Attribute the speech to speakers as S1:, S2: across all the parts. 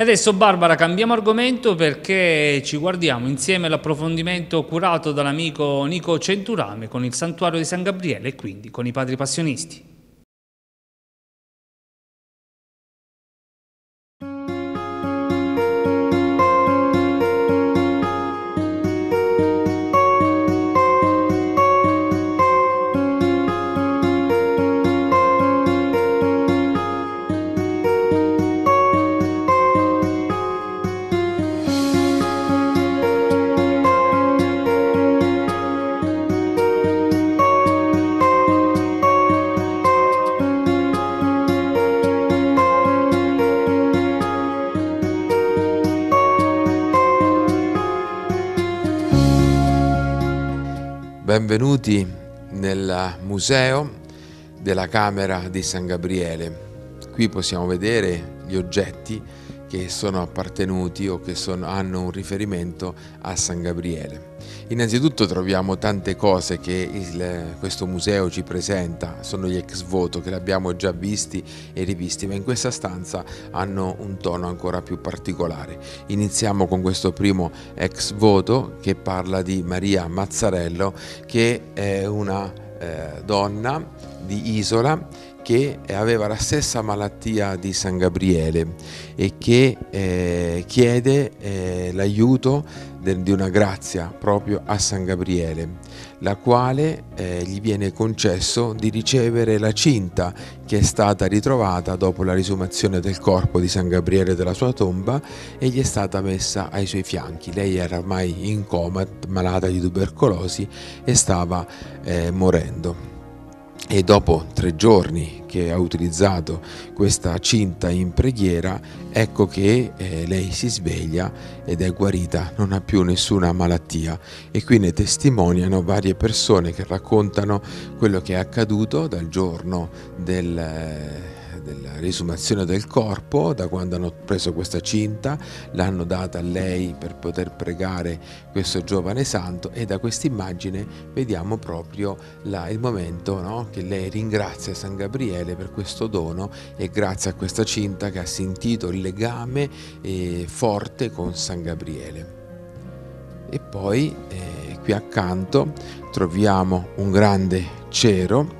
S1: E adesso Barbara cambiamo argomento perché ci guardiamo insieme all'approfondimento curato dall'amico Nico Centurame con il santuario di San Gabriele e quindi con i padri passionisti.
S2: Benvenuti nel museo della Camera di San Gabriele. Qui possiamo vedere gli oggetti che sono appartenuti o che sono, hanno un riferimento a San Gabriele. Innanzitutto troviamo tante cose che il, questo museo ci presenta, sono gli ex voto che l'abbiamo già visti e rivisti, ma in questa stanza hanno un tono ancora più particolare. Iniziamo con questo primo ex voto che parla di Maria Mazzarello, che è una eh, donna di Isola che aveva la stessa malattia di San Gabriele e che eh, chiede eh, l'aiuto di una grazia proprio a San Gabriele, la quale eh, gli viene concesso di ricevere la cinta che è stata ritrovata dopo la risumazione del corpo di San Gabriele dalla sua tomba e gli è stata messa ai suoi fianchi. Lei era ormai in coma, malata di tubercolosi e stava eh, morendo e dopo tre giorni che ha utilizzato questa cinta in preghiera, ecco che eh, lei si sveglia ed è guarita, non ha più nessuna malattia. E qui ne testimoniano varie persone che raccontano quello che è accaduto dal giorno del... Eh, della risumazione del corpo, da quando hanno preso questa cinta, l'hanno data a lei per poter pregare questo giovane santo e da questa immagine vediamo proprio la, il momento no? che lei ringrazia San Gabriele per questo dono e grazie a questa cinta che ha sentito il legame eh, forte con San Gabriele. E poi eh, qui accanto troviamo un grande cero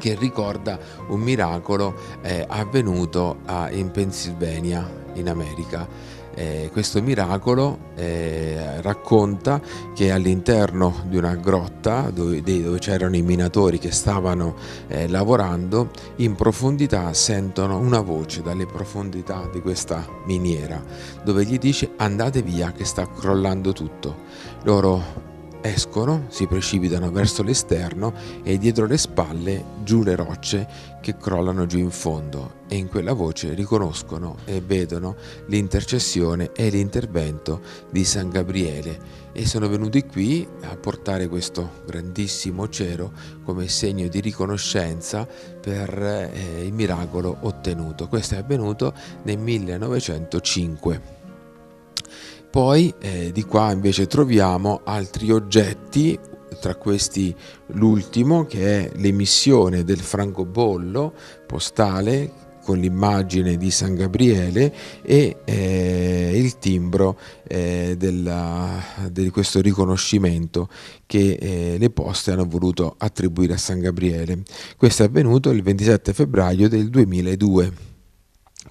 S2: che ricorda un miracolo eh, avvenuto a, in Pennsylvania, in America. Eh, questo miracolo eh, racconta che all'interno di una grotta dove, dove c'erano i minatori che stavano eh, lavorando, in profondità sentono una voce dalle profondità di questa miniera dove gli dice andate via che sta crollando tutto. Loro Escono, si precipitano verso l'esterno e dietro le spalle giù le rocce che crollano giù in fondo e in quella voce riconoscono e vedono l'intercessione e l'intervento di San Gabriele e sono venuti qui a portare questo grandissimo cero come segno di riconoscenza per eh, il miracolo ottenuto. Questo è avvenuto nel 1905. Poi eh, di qua invece troviamo altri oggetti, tra questi l'ultimo che è l'emissione del francobollo postale con l'immagine di San Gabriele e eh, il timbro eh, della, di questo riconoscimento che eh, le poste hanno voluto attribuire a San Gabriele. Questo è avvenuto il 27 febbraio del 2002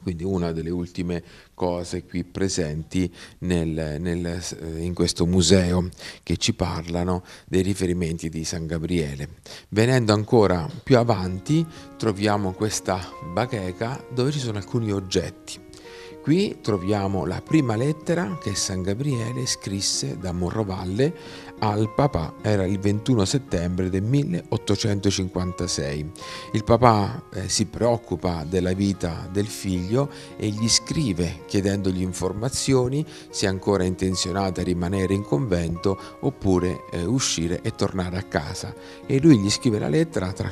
S2: quindi una delle ultime cose qui presenti nel, nel, eh, in questo museo che ci parlano dei riferimenti di San Gabriele. Venendo ancora più avanti troviamo questa bacheca dove ci sono alcuni oggetti. Qui troviamo la prima lettera che San Gabriele scrisse da Morrovalle al papà, era il 21 settembre del 1856. Il papà eh, si preoccupa della vita del figlio e gli scrive chiedendogli informazioni se è ancora intenzionata a rimanere in convento oppure eh, uscire e tornare a casa. E lui gli scrive la lettera tra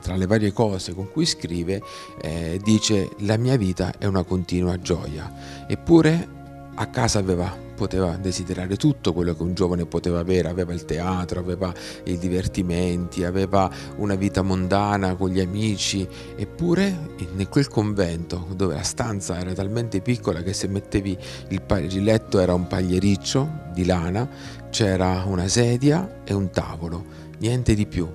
S2: tra le varie cose con cui scrive, eh, dice la mia vita è una continua gioia. Eppure a casa aveva poteva desiderare tutto quello che un giovane poteva avere, aveva il teatro, aveva i divertimenti, aveva una vita mondana con gli amici, eppure in quel convento dove la stanza era talmente piccola che se mettevi il, il letto era un pagliericcio di lana, c'era una sedia e un tavolo, niente di più.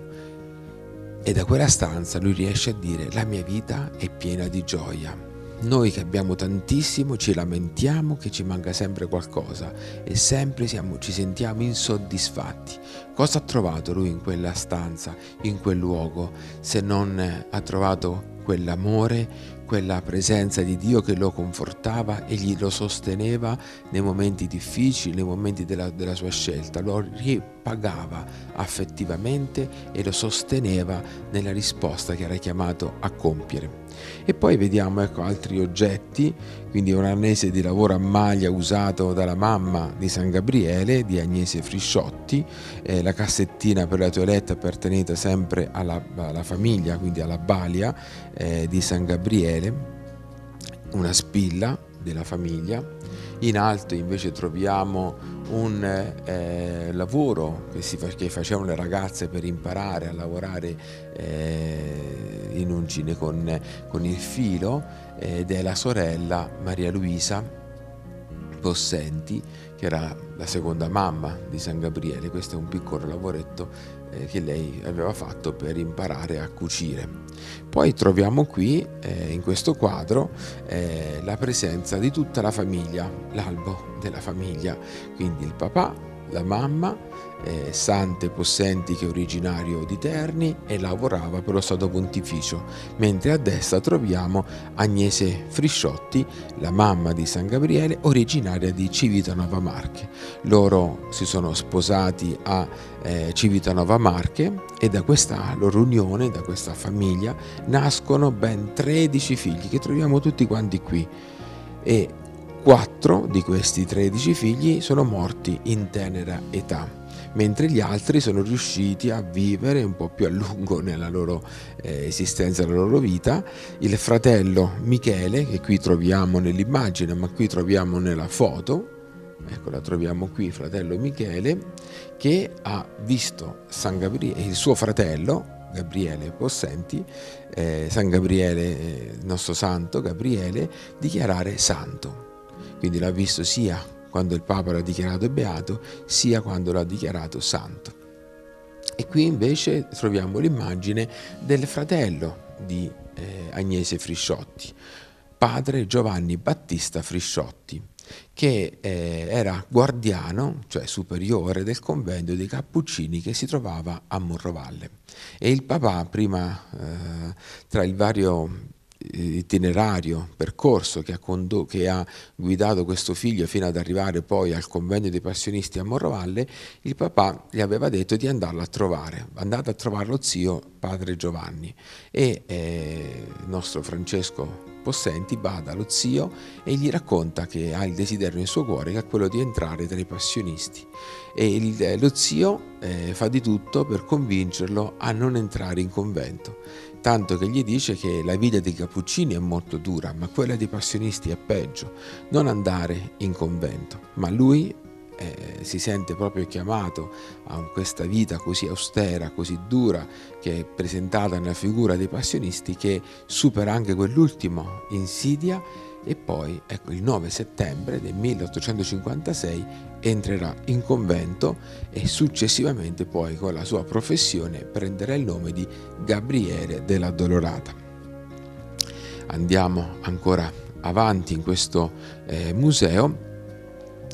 S2: E da quella stanza lui riesce a dire la mia vita è piena di gioia. Noi che abbiamo tantissimo ci lamentiamo che ci manca sempre qualcosa e sempre siamo, ci sentiamo insoddisfatti. Cosa ha trovato lui in quella stanza, in quel luogo, se non ha trovato quell'amore, quella presenza di Dio che lo confortava e gli lo sosteneva nei momenti difficili, nei momenti della, della sua scelta, lo ripagava affettivamente e lo sosteneva nella risposta che era chiamato a compiere. E poi vediamo ecco, altri oggetti, quindi un arnese di lavoro a maglia usato dalla mamma di San Gabriele, di Agnese Frisciotti, eh, la cassettina per la toilette appartenente sempre alla, alla famiglia, quindi alla balia eh, di San Gabriele, una spilla della famiglia. In alto invece troviamo un eh, lavoro che, si, che, facevano le ragazze per imparare a lavorare eh, in ungine con, con il filo ed è la sorella Maria Luisa Possenti che era la seconda mamma di San Gabriele. Questo è un piccolo lavoretto eh, che lei aveva fatto per imparare a cucire. Poi troviamo qui, eh, in questo quadro, eh, la presenza di tutta la famiglia, l'albo della famiglia, quindi il papà, la mamma, eh, Sante Possenti che è originario di Terni e lavorava per lo Stato Pontificio, mentre a destra troviamo Agnese Frisciotti, la mamma di San Gabriele, originaria di Civitanova Marche. Loro si sono sposati a eh, Civitanova Marche e da questa loro unione, da questa famiglia, nascono ben 13 figli che troviamo tutti quanti qui. E quattro di questi 13 figli sono morti in tenera età mentre gli altri sono riusciti a vivere un po' più a lungo nella loro eh, esistenza, nella loro vita. Il fratello Michele, che qui troviamo nell'immagine, ma qui troviamo nella foto, ecco la troviamo qui, fratello Michele, che ha visto San Gabriele, il suo fratello, Gabriele Possenti, eh, San Gabriele, eh, nostro santo Gabriele, dichiarare santo. Quindi l'ha visto sia quando il Papa l'ha dichiarato beato, sia quando l'ha dichiarato santo. E qui invece troviamo l'immagine del fratello di eh, Agnese Frisciotti, padre Giovanni Battista Frisciotti, che eh, era guardiano, cioè superiore del convento dei Cappuccini che si trovava a Morrovalle. E il papà, prima eh, tra il vario itinerario, percorso che ha, che ha, guidato questo figlio fino ad arrivare poi al convegno dei passionisti a Morrovalle, il papà gli aveva detto di andarlo a trovare, andate a trovare lo zio padre Giovanni. E eh, il nostro Francesco Possenti va dallo zio e gli racconta che ha il desiderio nel suo cuore che è quello di entrare tra i passionisti. E il, lo zio eh, fa di tutto per convincerlo a non entrare in convento tanto che gli dice che la vita dei cappuccini è molto dura, ma quella dei passionisti è peggio, non andare in convento. Ma lui eh, si sente proprio chiamato a questa vita così austera, così dura, che è presentata nella figura dei passionisti, che supera anche quell'ultima insidia e poi ecco, il 9 settembre del 1856 entrerà in convento e successivamente poi con la sua professione prenderà il nome di Gabriele della Dolorata. Andiamo ancora avanti in questo eh, museo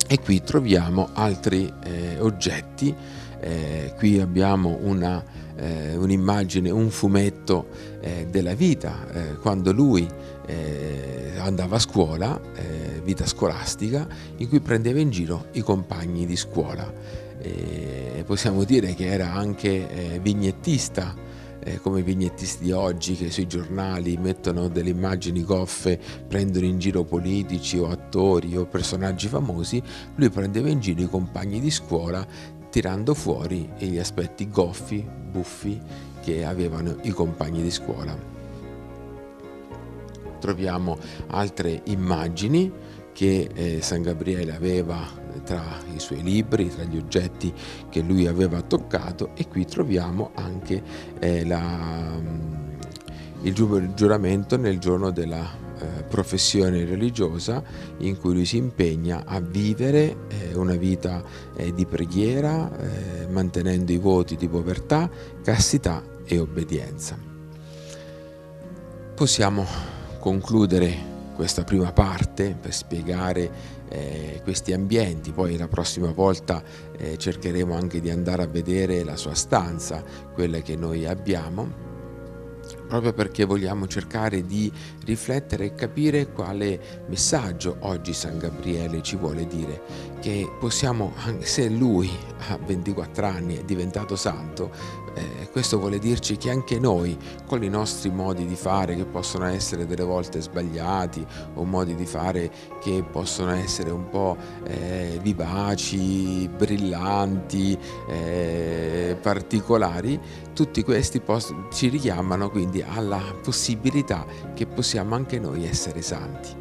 S2: e qui troviamo altri eh, oggetti. Eh, qui abbiamo una, eh, un'immagine, un fumetto eh, della vita, eh, quando lui eh, andava a scuola, eh, vita scolastica, in cui prendeva in giro i compagni di scuola. E possiamo dire che era anche eh, vignettista, eh, come i vignettisti di oggi che sui giornali mettono delle immagini goffe, prendono in giro politici o attori o personaggi famosi, lui prendeva in giro i compagni di scuola tirando fuori gli aspetti goffi, buffi che avevano i compagni di scuola. Troviamo altre immagini che eh, San Gabriele aveva tra i suoi libri, tra gli oggetti che lui aveva toccato e qui troviamo anche eh, la, il giuramento nel giorno della eh, professione religiosa in cui lui si impegna a vivere eh, una vita eh, di preghiera, mantenendo i voti di povertà, castità e obbedienza. Possiamo concludere questa prima parte per spiegare eh, questi ambienti, poi la prossima volta eh, cercheremo anche di andare a vedere la sua stanza, quella che noi abbiamo proprio perché vogliamo cercare di riflettere e capire quale messaggio oggi San Gabriele ci vuole dire, che possiamo, se lui a 24 anni è diventato santo, eh, questo vuole dirci che anche noi, con i nostri modi di fare, che possono essere delle volte sbagliati, o modi di fare che possono essere un po' eh, vivaci, brillanti, eh, particolari, tutti questi ci richiamano quindi alla possibilità che possiamo anche noi essere santi.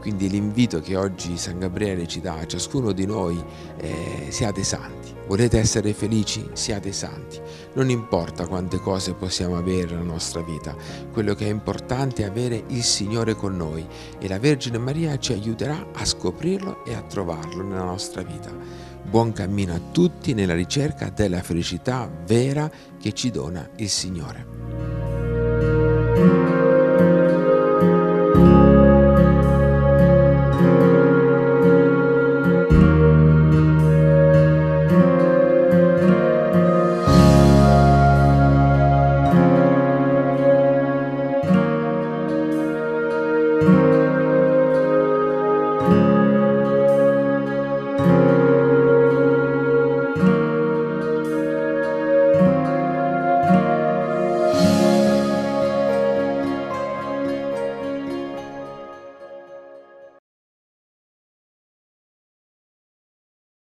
S2: Quindi l'invito che oggi San Gabriele ci dà a ciascuno di noi è siate santi. Volete essere felici? Siate santi. Non importa quante cose possiamo avere nella nostra vita, quello che è importante è avere il Signore con noi e la Vergine Maria ci aiuterà a scoprirlo e a trovarlo nella nostra vita. Buon cammino a tutti nella ricerca della felicità vera che ci dona il Signore.